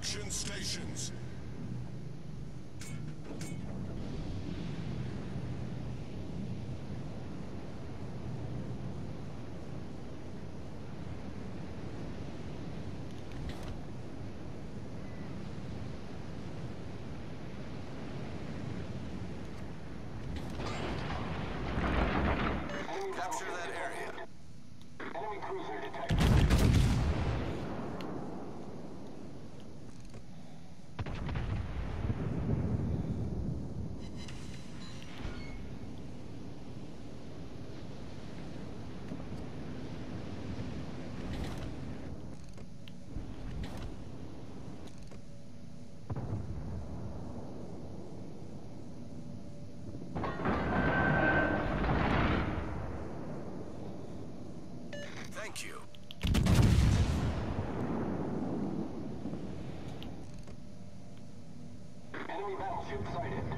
Extraction stations. Capture that area. Thank you. Enemy battleship sighted.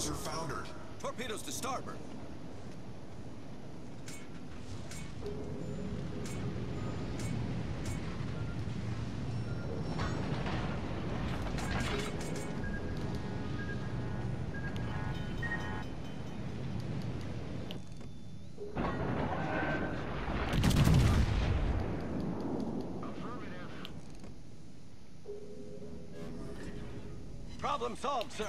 Cruiser foundered. Torpedoes to starboard. Problem solved, sir.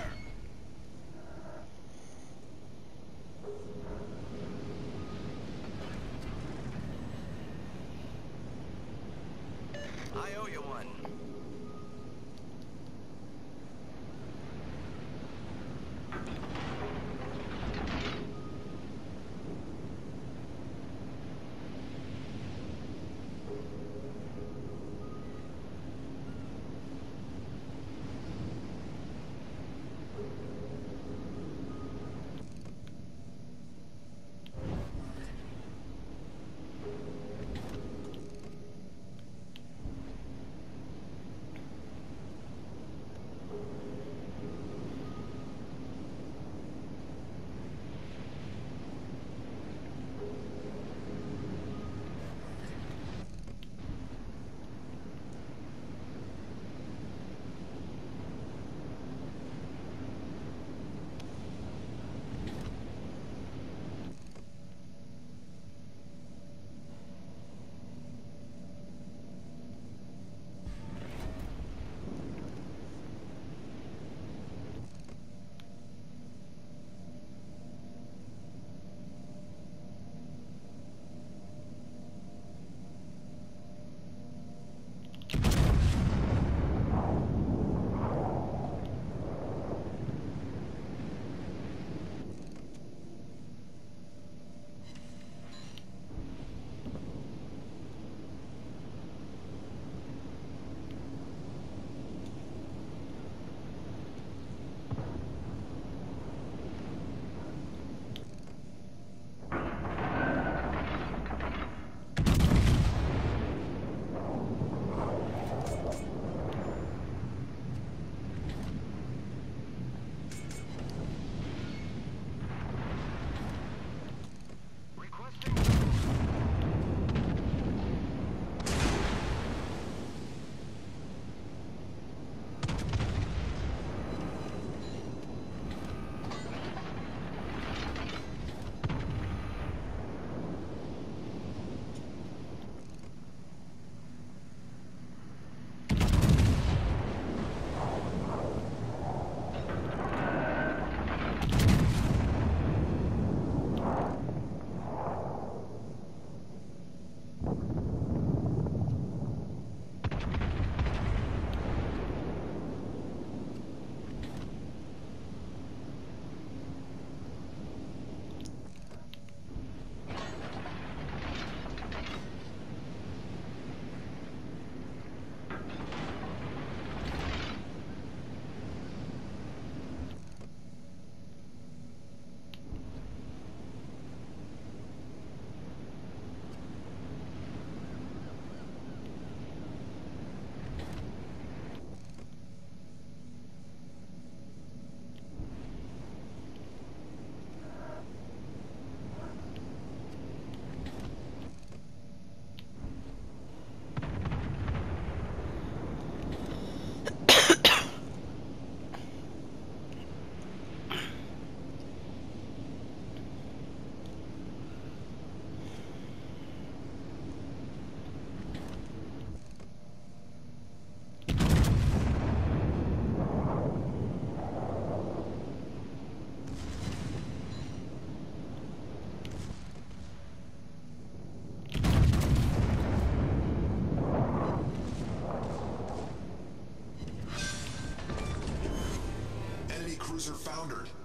Foundered.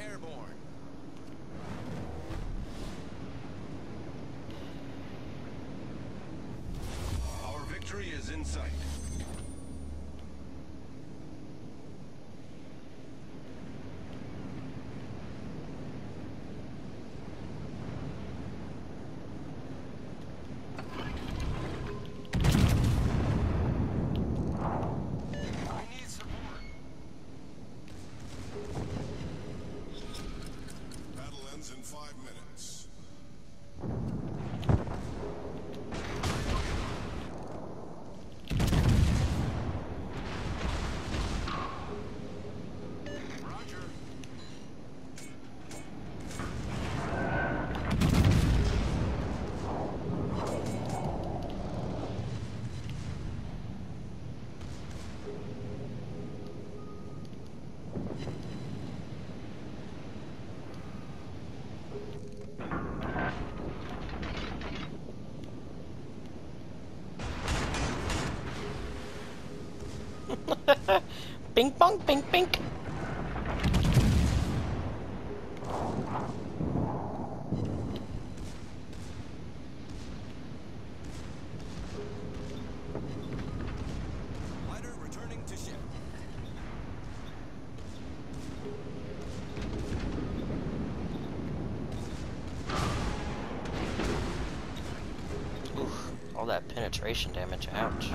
Airborne. Our victory is in sight. Five minutes. Bing bong, bing bing. Fighter returning to ship. Oof, all that penetration damage. Ouch.